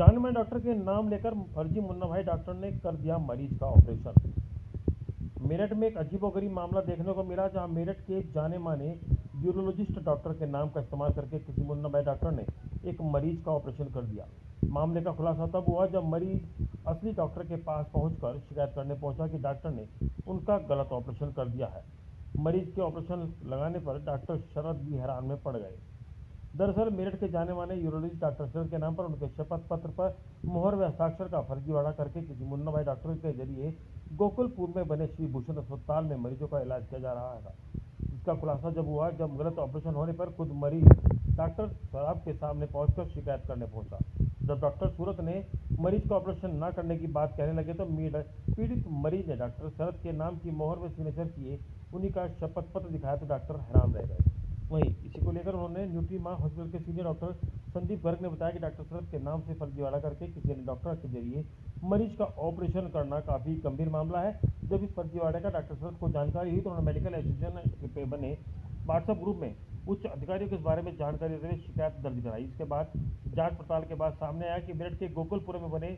जानवे डॉक्टर के नाम लेकर फर्जी मुन्ना भाई डॉक्टर ने कर दिया मरीज़ का ऑपरेशन। मेरठ में एक अजीबोगरीब मामला देखने को मिला जहाँ मेरठ के जाने माने यूरोलॉजिस्ट डॉक्टर के नाम का इस्तेमाल करके किसी मुन्ना भाई डॉक्टर ने एक मरीज़ का ऑपरेशन कर दिया। मामले का खुलासा तब हुआ जब मरीज़ असली डॉक्टर के पास पहुंचकर शिकायत करने पहुँचा कि डॉक्टर ने उनका गलत ऑपरेशन कर दिया है। मरीज़ के ऑपरेशन लगाने पर डॉक्टर शरद भी हैरान में पड़ गए। दरअसल मेरठ के जाने माने यूरोलॉजिस्ट डॉक्टर शरद के नाम पर उनके शपथ पत्र पर मोहर व हस्ताक्षर का फर्जीवाड़ा करके किसी मुन्ना भाई डॉक्टर के ज़रिए गोकुलपुर में बने श्री भूषण अस्पताल में मरीजों का इलाज किया जा रहा था। इसका खुलासा जब हुआ, जब गलत ऑपरेशन होने पर खुद मरीज़ डॉक्टर शराब के सामने पहुंचकर शिकायत करने पहुँचा। जब डॉक्टर सूरत ने मरीज़ का ऑपरेशन न करने की बात कहने लगे तो पीड़ित मरीज़ ने डॉक्टर शरद के नाम की मोहर में सिग्नेचर किए, उन्हीं का शपथ पत्र दिखाया तो डॉक्टर हैरान रह गए। वहीं इसी को लेकर उन्होंने न्यूट्री माँ हॉस्पिटल के सीनियर डॉक्टर संदीप गर्ग ने बताया कि डॉक्टर शरद के नाम से फर्जीवाड़ा करके किसी अन्य डॉक्टर के ज़रिए मरीज़ का ऑपरेशन करना काफ़ी गंभीर मामला है। जब इस फर्जीवाड़े का डॉक्टर शरद को जानकारी हुई तो उन्होंने मेडिकल एसोसिएशन पे बने व्हाट्सएप ग्रुप में उच्च अधिकारियों को इस बारे में जानकारी देते हुए शिकायत दर्ज कराई। इसके बाद जाँच पड़ताल के बाद सामने आया कि मेरठ के गोकुलपुर में बने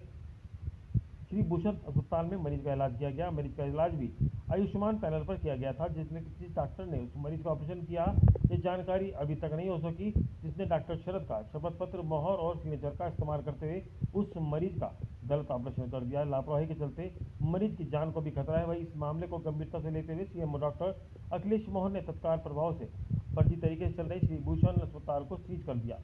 श्री भूषण अस्पताल में मरीज़ का इलाज किया गया, मरीज़ का इलाज भी आयुष्मान पैनल पर किया गया था, जिसमें जिस डॉक्टर ने उस मरीज़ का ऑपरेशन किया, ये जानकारी अभी तक नहीं हो सकी, जिसने डॉक्टर शरद का शपथ पत्र मोहर और सिग्नेचर का इस्तेमाल करते हुए उस मरीज़ का गलत ऑपरेशन कर दिया। लापरवाही के चलते मरीज़ की जान को भी खतरा है। वही इस मामले को गंभीरता से लेते हुए सीएम डॉक्टर अखिलेश मोहन ने तत्काल प्रभाव से फर्जी तरीके से चल रही श्री भूषण अस्पताल को सीज कर दिया।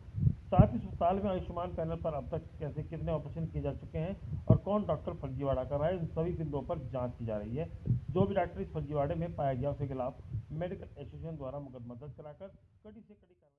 साथ ही अस्पताल में आयुष्मान पैनल पर अब तक कैसे कितने ऑपरेशन किए जा चुके हैं और कौन डॉक्टर फर्जीवाड़ा कर रहा है, इन सभी बिंदुओं पर जाँच की जा रही है। जो भी डॉक्टर इस फर्जीवाड़े में पाया गया उसके खिलाफ मेडिकल एसोसिएशन द्वारा मुकदमा दर्ज कराकर कड़ी से कड़ी कार्रवाई